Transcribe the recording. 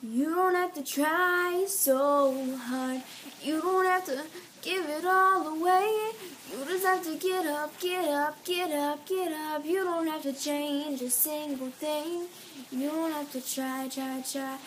You don't have to try so hard. You don't have to give it all away. You just have to get up, get up, get up, get up. You don't have to change a single thing. You don't have to try, try, try